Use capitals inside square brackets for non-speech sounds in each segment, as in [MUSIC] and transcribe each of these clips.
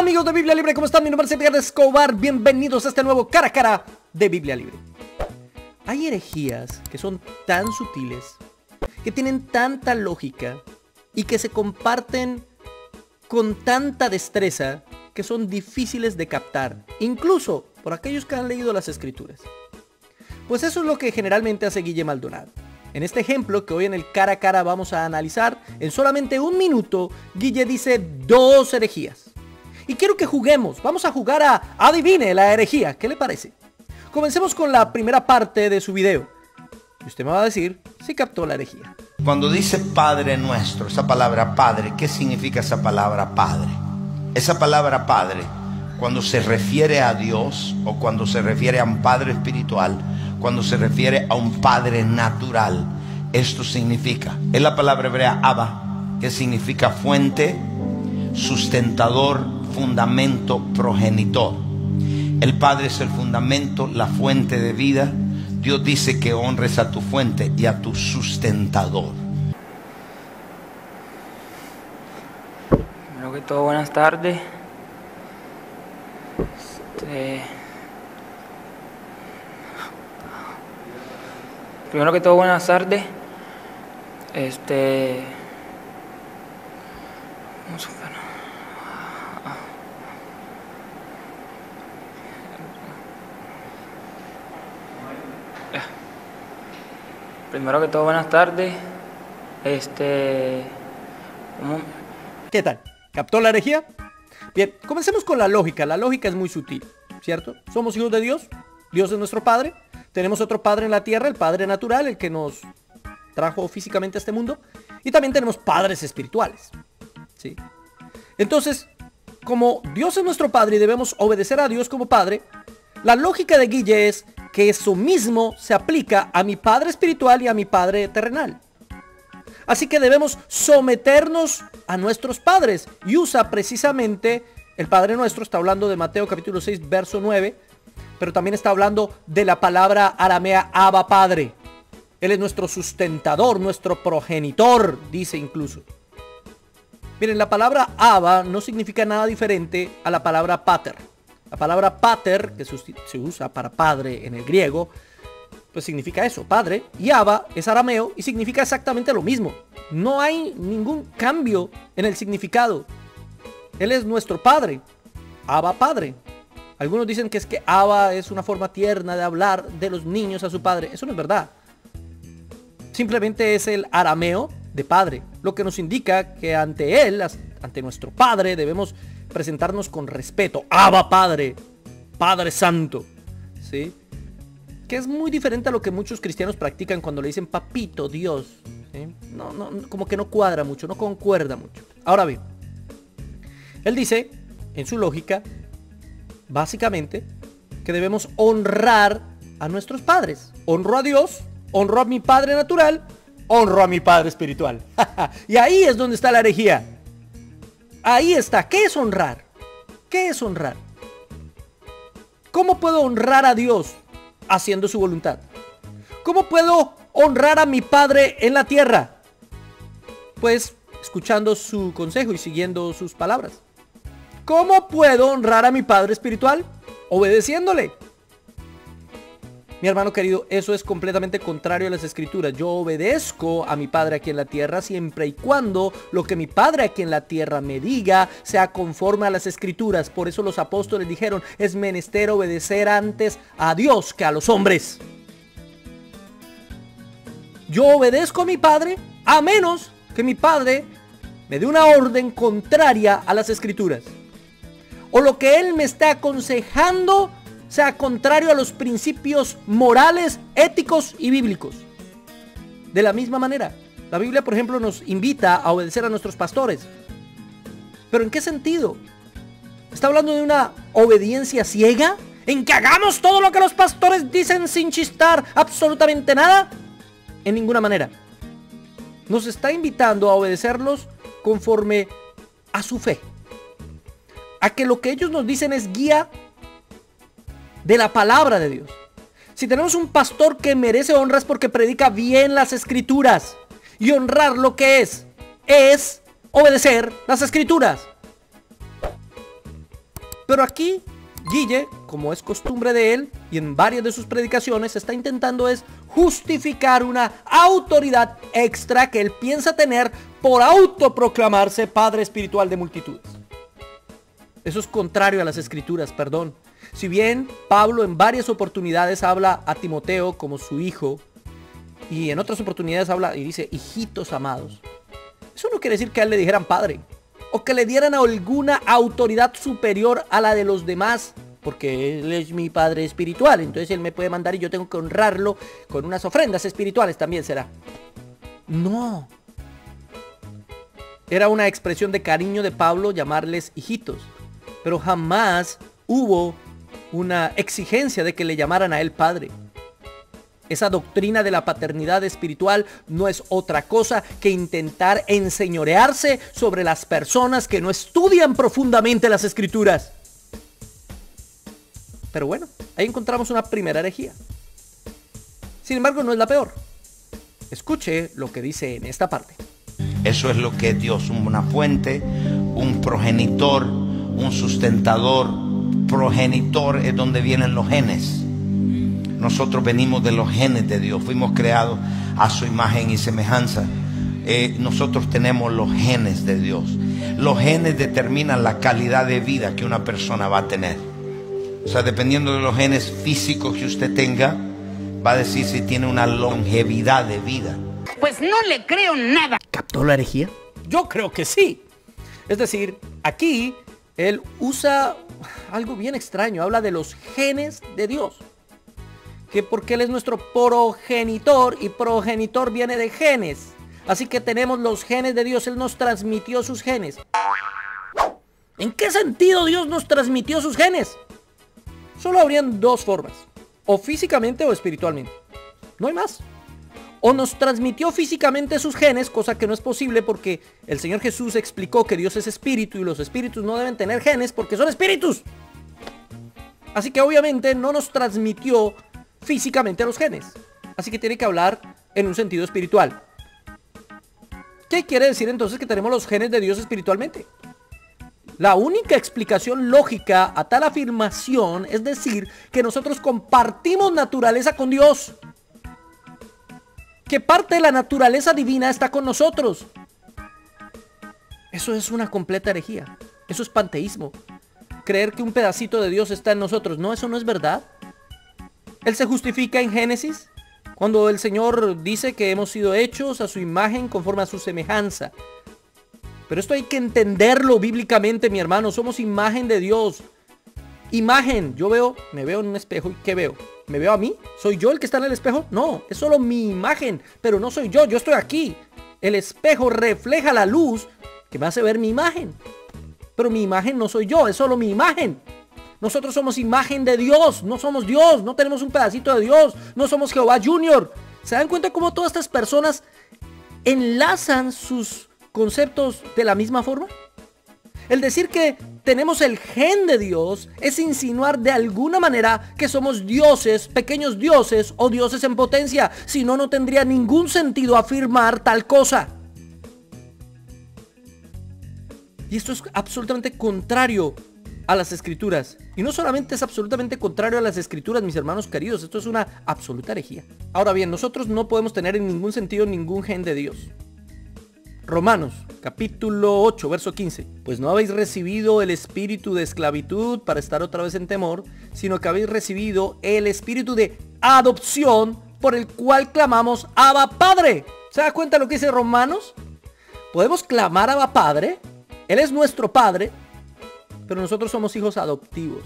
Amigos de Biblia Libre, ¿cómo están? Mi nombre es Edgar Escobar. Bienvenidos a este nuevo cara a cara de Biblia Libre. Hay herejías que son tan sutiles, que tienen tanta lógica y que se comparten con tanta destreza que son difíciles de captar, incluso por aquellos que han leído las escrituras. Pues eso es lo que generalmente hace Guille Maldonado. En este ejemplo que hoy en el cara a cara vamos a analizar, en solamente un minuto, Guille dice dos herejías. Y quiero que juguemos, vamos a jugar a Adivine la herejía, ¿qué le parece? Comencemos con la primera parte de su video. Y usted me va a decir si captó la herejía. Cuando dice Padre nuestro, esa palabra Padre, ¿qué significa esa palabra Padre? Esa palabra Padre, cuando se refiere a Dios o cuando se refiere a un Padre espiritual, cuando se refiere a un Padre natural, esto significa, es la palabra hebrea Abba, que significa fuente, sustentador, fundamento progenitor. El Padre es el fundamento, la fuente de vida. Dios dice que honres a tu fuente y a tu sustentador. Primero que todo, buenas tardes. Este... Primero que todo, buenas tardes. Este... Primero que todo, buenas tardes. Este. ¿Qué tal? ¿Captó la herejía? Bien, comencemos con la lógica. La lógica es muy sutil, ¿cierto? Somos hijos de Dios. Dios es nuestro Padre. Tenemos otro Padre en la tierra, el Padre natural, el que nos trajo físicamente a este mundo. Y también tenemos padres espirituales. ¿sí? Entonces, como Dios es nuestro Padre y debemos obedecer a Dios como Padre, la lógica de Guille es que eso mismo se aplica a mi Padre espiritual y a mi Padre terrenal. Así que debemos someternos a nuestros padres. Y usa precisamente, el Padre nuestro está hablando de Mateo capítulo 6, verso 9, pero también está hablando de la palabra aramea Abba Padre. Él es nuestro sustentador, nuestro progenitor, dice incluso. Miren, la palabra Abba no significa nada diferente a la palabra pater. La palabra pater, que se usa para padre en el griego, pues significa eso, padre. Y Abba es arameo y significa exactamente lo mismo. No hay ningún cambio en el significado. Él es nuestro padre. Abba padre. Algunos dicen que es que Abba es una forma tierna de hablar de los niños a su padre. Eso no es verdad. Simplemente es el arameo de padre. Lo que nos indica que ante él, ante nuestro padre, debemos presentarnos con respeto. Abba Padre, Padre Santo. ¿Sí? Que es muy diferente a lo que muchos cristianos practican cuando le dicen papito Dios. No, no, como que no cuadra mucho, no concuerda mucho. Ahora bien, él dice, en su lógica, básicamente, que debemos honrar a nuestros padres. Honro a Dios, honro a mi padre natural, honro a mi padre espiritual. [LAUGHS] y ahí es donde está la herejía. Ahí está. ¿Qué es honrar? ¿Qué es honrar? ¿Cómo puedo honrar a Dios haciendo su voluntad? ¿Cómo puedo honrar a mi Padre en la tierra? Pues escuchando su consejo y siguiendo sus palabras. ¿Cómo puedo honrar a mi Padre espiritual? Obedeciéndole. Mi hermano querido, eso es completamente contrario a las escrituras. Yo obedezco a mi Padre aquí en la tierra siempre y cuando lo que mi Padre aquí en la tierra me diga sea conforme a las escrituras. Por eso los apóstoles dijeron, es menester obedecer antes a Dios que a los hombres. Yo obedezco a mi Padre a menos que mi Padre me dé una orden contraria a las escrituras. O lo que Él me está aconsejando sea contrario a los principios morales, éticos y bíblicos. De la misma manera, la Biblia, por ejemplo, nos invita a obedecer a nuestros pastores. ¿Pero en qué sentido? ¿Está hablando de una obediencia ciega? ¿En que hagamos todo lo que los pastores dicen sin chistar absolutamente nada? En ninguna manera. Nos está invitando a obedecerlos conforme a su fe. A que lo que ellos nos dicen es guía de la palabra de Dios. Si tenemos un pastor que merece honras porque predica bien las escrituras. Y honrar lo que es, es obedecer las escrituras. Pero aquí Guille, como es costumbre de él y en varias de sus predicaciones, está intentando es justificar una autoridad extra que él piensa tener por autoproclamarse Padre Espiritual de multitudes. Eso es contrario a las escrituras, perdón. Si bien Pablo en varias oportunidades habla a Timoteo como su hijo, y en otras oportunidades habla y dice, hijitos amados, eso no quiere decir que a él le dijeran padre, o que le dieran alguna autoridad superior a la de los demás, porque él es mi padre espiritual, entonces él me puede mandar y yo tengo que honrarlo con unas ofrendas espirituales también será. No. Era una expresión de cariño de Pablo llamarles hijitos, pero jamás hubo una exigencia de que le llamaran a él padre. Esa doctrina de la paternidad espiritual no es otra cosa que intentar enseñorearse sobre las personas que no estudian profundamente las escrituras. Pero bueno, ahí encontramos una primera herejía. Sin embargo, no es la peor. Escuche lo que dice en esta parte. Eso es lo que es Dios, una fuente, un progenitor, un sustentador. Progenitor es donde vienen los genes. Nosotros venimos de los genes de Dios, fuimos creados a su imagen y semejanza. Eh, nosotros tenemos los genes de Dios. Los genes determinan la calidad de vida que una persona va a tener. O sea, dependiendo de los genes físicos que usted tenga, va a decir si tiene una longevidad de vida. Pues no le creo nada. ¿Captó la herejía? Yo creo que sí. Es decir, aquí él usa algo bien extraño, habla de los genes de Dios que porque Él es nuestro progenitor y progenitor viene de genes. Así que tenemos los genes de Dios, Él nos transmitió sus genes. ¿En qué sentido Dios nos transmitió sus genes? Solo habrían dos formas, o físicamente o espiritualmente. No hay más. O nos transmitió físicamente sus genes, cosa que no es posible porque el Señor Jesús explicó que Dios es espíritu y los espíritus no deben tener genes porque son espíritus. Así que obviamente no nos transmitió físicamente a los genes. Así que tiene que hablar en un sentido espiritual. ¿Qué quiere decir entonces que tenemos los genes de Dios espiritualmente? La única explicación lógica a tal afirmación es decir que nosotros compartimos naturaleza con Dios. Que parte de la naturaleza divina está con nosotros. Eso es una completa herejía. Eso es panteísmo. Creer que un pedacito de Dios está en nosotros. No, eso no es verdad. Él se justifica en Génesis cuando el Señor dice que hemos sido hechos a su imagen conforme a su semejanza. Pero esto hay que entenderlo bíblicamente, mi hermano. Somos imagen de Dios. Imagen. Yo veo, me veo en un espejo y ¿qué veo? ¿Me veo a mí? ¿Soy yo el que está en el espejo? No, es solo mi imagen, pero no soy yo, yo estoy aquí. El espejo refleja la luz que me hace ver mi imagen. Pero mi imagen no soy yo, es solo mi imagen. Nosotros somos imagen de Dios, no somos Dios, no tenemos un pedacito de Dios, no somos Jehová Junior. ¿Se dan cuenta cómo todas estas personas enlazan sus conceptos de la misma forma? El decir que tenemos el gen de Dios es insinuar de alguna manera que somos dioses, pequeños dioses o dioses en potencia. Si no, no tendría ningún sentido afirmar tal cosa. Y esto es absolutamente contrario a las escrituras. Y no solamente es absolutamente contrario a las escrituras, mis hermanos queridos, esto es una absoluta herejía. Ahora bien, nosotros no podemos tener en ningún sentido ningún gen de Dios. Romanos, capítulo 8, verso 15. Pues no habéis recibido el espíritu de esclavitud para estar otra vez en temor, sino que habéis recibido el espíritu de adopción por el cual clamamos Abba Padre. ¿Se da cuenta lo que dice Romanos? Podemos clamar Abba Padre. Él es nuestro Padre pero nosotros somos hijos adoptivos.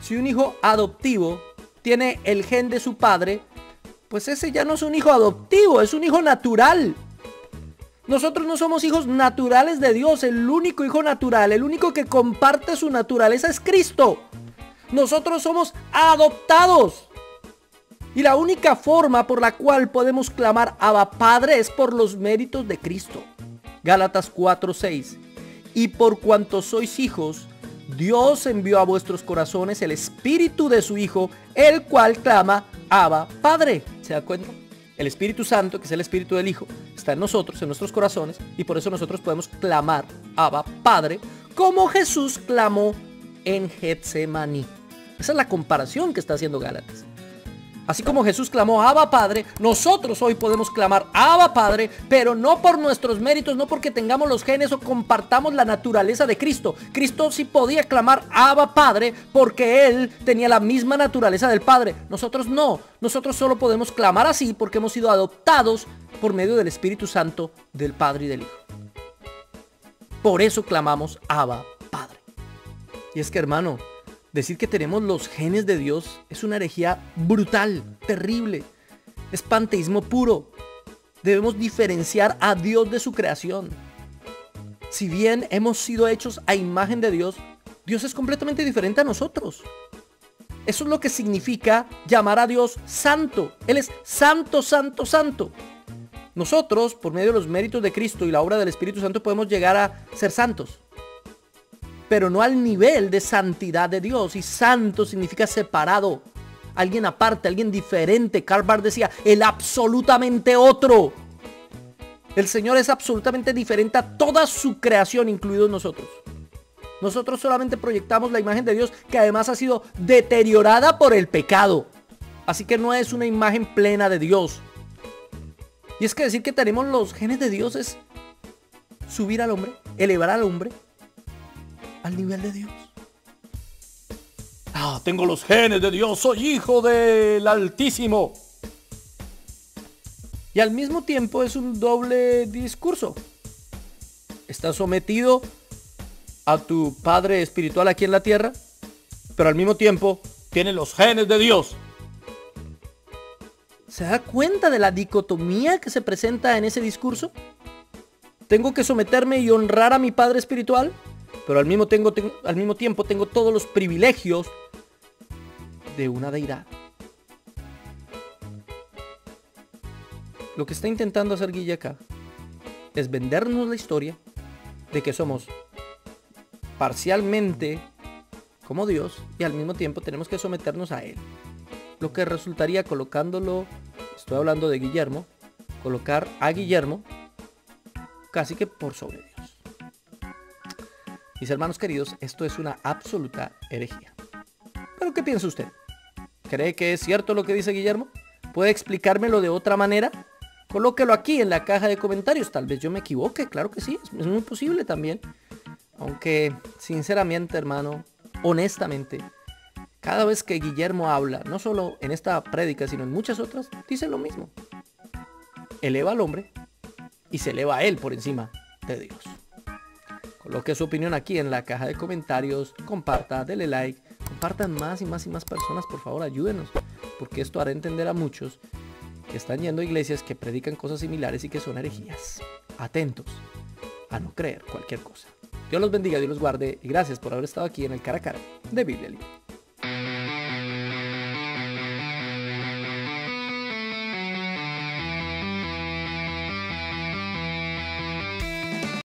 Si un hijo adoptivo tiene el gen de su padre, pues ese ya no es un hijo adoptivo, es un hijo natural. Nosotros no somos hijos naturales de Dios, el único hijo natural, el único que comparte su naturaleza es Cristo. Nosotros somos adoptados. Y la única forma por la cual podemos clamar Abba Padre es por los méritos de Cristo. Gálatas 4:6 y por cuanto sois hijos, Dios envió a vuestros corazones el espíritu de su Hijo, el cual clama, Abba, Padre. ¿Se da cuenta? El Espíritu Santo, que es el Espíritu del Hijo, está en nosotros, en nuestros corazones, y por eso nosotros podemos clamar, Abba, Padre, como Jesús clamó en Getsemaní. Esa es la comparación que está haciendo Gálatas. Así como Jesús clamó Abba Padre, nosotros hoy podemos clamar Abba Padre, pero no por nuestros méritos, no porque tengamos los genes o compartamos la naturaleza de Cristo. Cristo sí podía clamar Abba Padre porque Él tenía la misma naturaleza del Padre. Nosotros no. Nosotros solo podemos clamar así porque hemos sido adoptados por medio del Espíritu Santo del Padre y del Hijo. Por eso clamamos Abba Padre. Y es que hermano, Decir que tenemos los genes de Dios es una herejía brutal, terrible. Es panteísmo puro. Debemos diferenciar a Dios de su creación. Si bien hemos sido hechos a imagen de Dios, Dios es completamente diferente a nosotros. Eso es lo que significa llamar a Dios santo. Él es santo, santo, santo. Nosotros, por medio de los méritos de Cristo y la obra del Espíritu Santo, podemos llegar a ser santos pero no al nivel de santidad de Dios. Y santo significa separado, alguien aparte, alguien diferente. Karl Barth decía, el absolutamente otro. El Señor es absolutamente diferente a toda su creación, incluidos nosotros. Nosotros solamente proyectamos la imagen de Dios que además ha sido deteriorada por el pecado. Así que no es una imagen plena de Dios. Y es que decir que tenemos los genes de Dios es subir al hombre, elevar al hombre al nivel de Dios. Ah, tengo los genes de Dios, soy hijo del Altísimo. Y al mismo tiempo es un doble discurso. Estás sometido a tu Padre espiritual aquí en la tierra, pero al mismo tiempo tiene los genes de Dios. ¿Se da cuenta de la dicotomía que se presenta en ese discurso? ¿Tengo que someterme y honrar a mi Padre espiritual? Pero al mismo, tengo, al mismo tiempo tengo todos los privilegios de una deidad. Lo que está intentando hacer Guille acá es vendernos la historia de que somos parcialmente como Dios y al mismo tiempo tenemos que someternos a Él. Lo que resultaría colocándolo, estoy hablando de Guillermo, colocar a Guillermo casi que por sobre. Mis hermanos queridos, esto es una absoluta herejía. ¿Pero qué piensa usted? ¿Cree que es cierto lo que dice Guillermo? ¿Puede explicármelo de otra manera? Colóquelo aquí en la caja de comentarios. Tal vez yo me equivoque, claro que sí, es muy posible también. Aunque, sinceramente, hermano, honestamente, cada vez que Guillermo habla, no solo en esta prédica, sino en muchas otras, dice lo mismo. Eleva al hombre y se eleva a él por encima de Dios. Coloque su opinión aquí en la caja de comentarios, comparta, dele like, compartan más y más y más personas, por favor, ayúdenos, porque esto hará entender a muchos que están yendo a iglesias que predican cosas similares y que son herejías. Atentos a no creer cualquier cosa. Dios los bendiga, Dios los guarde y gracias por haber estado aquí en el cara a cara de Biblia Libre.